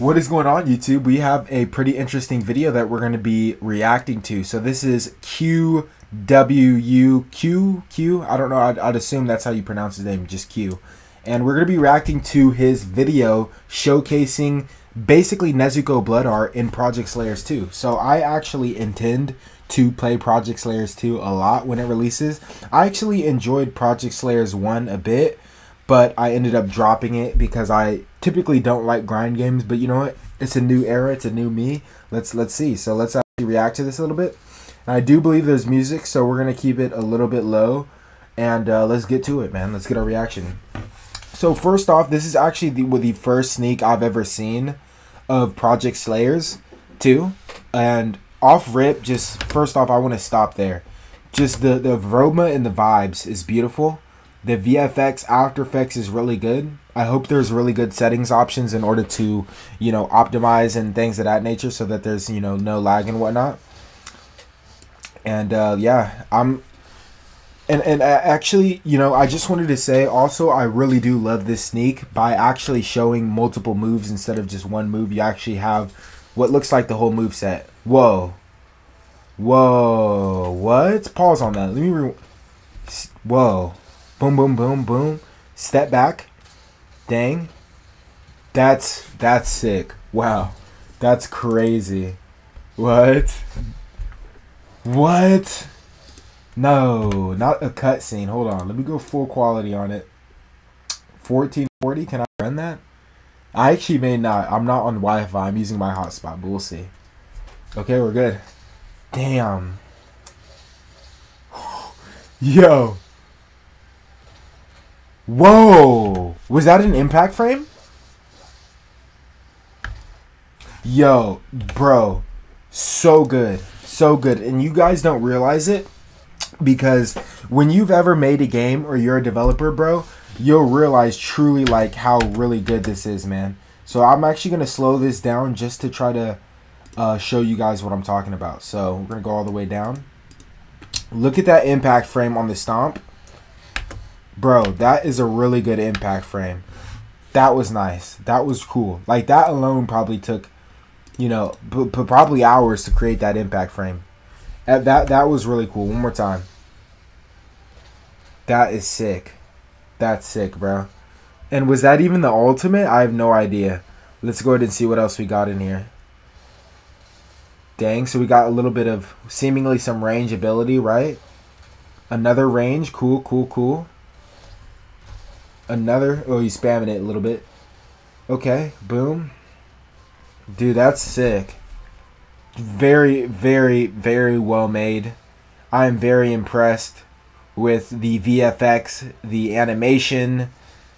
What is going on YouTube? We have a pretty interesting video that we're going to be reacting to. So this is Q W U Q Q. I don't know. I'd, I'd assume that's how you pronounce his name, just Q. And we're going to be reacting to his video showcasing basically Nezuko Blood Art in Project Slayers 2. So I actually intend to play Project Slayers 2 a lot when it releases. I actually enjoyed Project Slayers 1 a bit but I ended up dropping it because I typically don't like grind games. But you know what? It's a new era. It's a new me. Let's let's see. So let's actually react to this a little bit. And I do believe there's music, so we're gonna keep it a little bit low, and uh, let's get to it, man. Let's get our reaction. So first off, this is actually the, the first sneak I've ever seen of Project Slayers 2, and off rip, just first off, I want to stop there. Just the the aroma and the vibes is beautiful the VFX After Effects is really good. I hope there's really good settings options in order to, you know, optimize and things of that nature so that there's, you know, no lag and whatnot. And uh, yeah, I'm and and actually, you know, I just wanted to say also I really do love this sneak by actually showing multiple moves instead of just one move. You actually have what looks like the whole move set. Whoa. Whoa. What? Pause on that. Let me re- Whoa. Boom, boom, boom, boom. Step back. Dang. That's that's sick. Wow. That's crazy. What? What? No, not a cutscene. Hold on. Let me go full quality on it. 1440. Can I run that? I actually may not. I'm not on Wi-Fi. I'm using my hotspot, but we'll see. Okay, we're good. Damn. Yo. Whoa! Was that an impact frame? Yo, bro. So good. So good. And you guys don't realize it because when you've ever made a game or you're a developer, bro, you'll realize truly like how really good this is, man. So I'm actually going to slow this down just to try to uh, show you guys what I'm talking about. So we're going to go all the way down. Look at that impact frame on the stomp. Bro, that is a really good impact frame. That was nice. That was cool. Like that alone probably took, you know, probably hours to create that impact frame. That that was really cool. One more time. That is sick. That's sick, bro. And was that even the ultimate? I have no idea. Let's go ahead and see what else we got in here. Dang, so we got a little bit of seemingly some range ability, right? Another range. Cool, cool, cool. Another. Oh, he's spamming it a little bit. Okay, boom. Dude, that's sick. Very, very, very well made. I am very impressed with the VFX, the animation,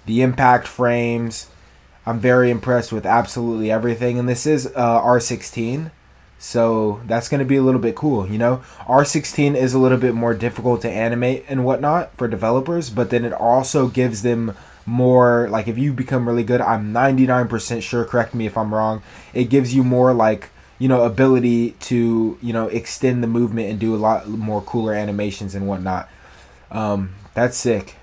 the impact frames. I'm very impressed with absolutely everything. And this is uh, R16. So that's going to be a little bit cool, you know. R16 is a little bit more difficult to animate and whatnot for developers, but then it also gives them more like if you become really good, I'm 99% sure, correct me if I'm wrong, it gives you more like, you know, ability to, you know, extend the movement and do a lot more cooler animations and whatnot. Um, that's sick.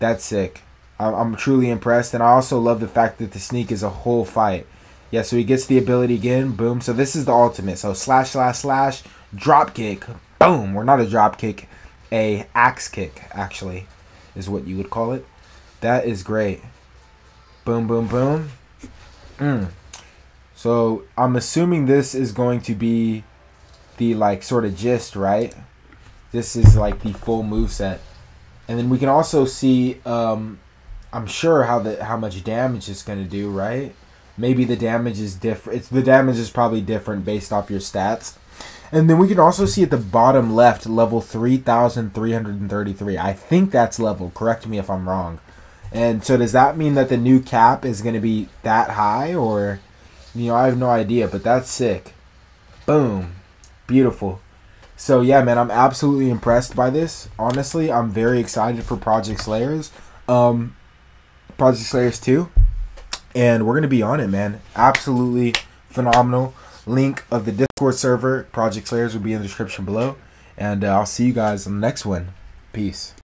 That's sick. I'm truly impressed, and I also love the fact that the sneak is a whole fight. Yeah, so he gets the ability again. Boom. So this is the ultimate. So slash, slash, slash, drop kick. Boom. We're not a drop kick, a axe kick, actually, is what you would call it. That is great. Boom, boom, boom. Mm. So I'm assuming this is going to be the like sort of gist, right? This is like the full move set. And then we can also see um I'm sure how the how much damage it's gonna do, right? Maybe the damage is different. It's the damage is probably different based off your stats. And then we can also see at the bottom left level 3333. I think that's level. Correct me if I'm wrong. And so does that mean that the new cap is going to be that high or you know, I have no idea, but that's sick. Boom. Beautiful. So yeah, man, I'm absolutely impressed by this. Honestly, I'm very excited for Project Slayers. Um Project Slayers 2 and we're gonna be on it, man. Absolutely phenomenal. Link of the Discord server, Project Slayers, will be in the description below, and uh, I'll see you guys on the next one. Peace.